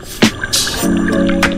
Música